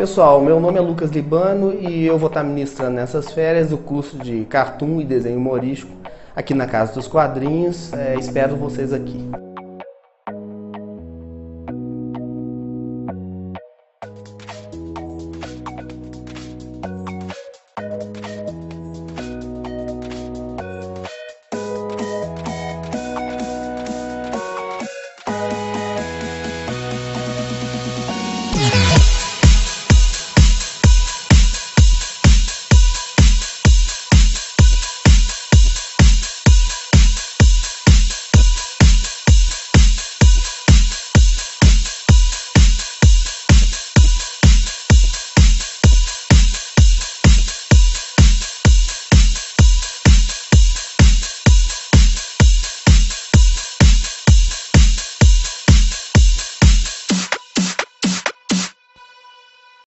Pessoal, meu nome é Lucas Libano e eu vou estar ministrando nessas férias o curso de Cartoon e Desenho Humorístico aqui na Casa dos Quadrinhos. É, espero vocês aqui.